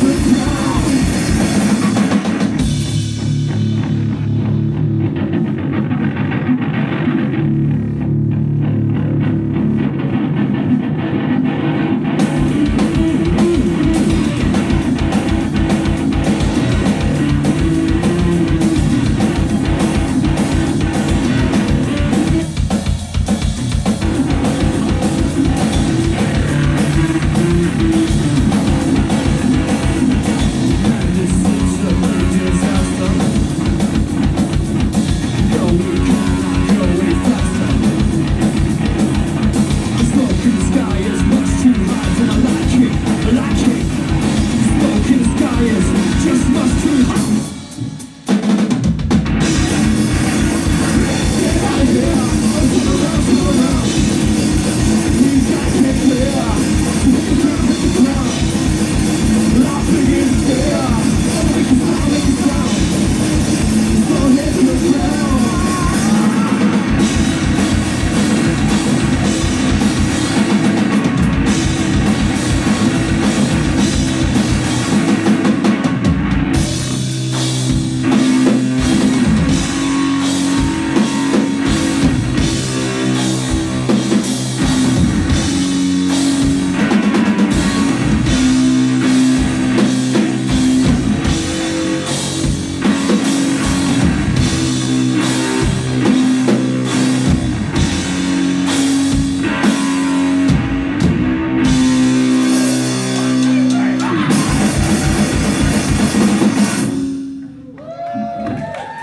Good time.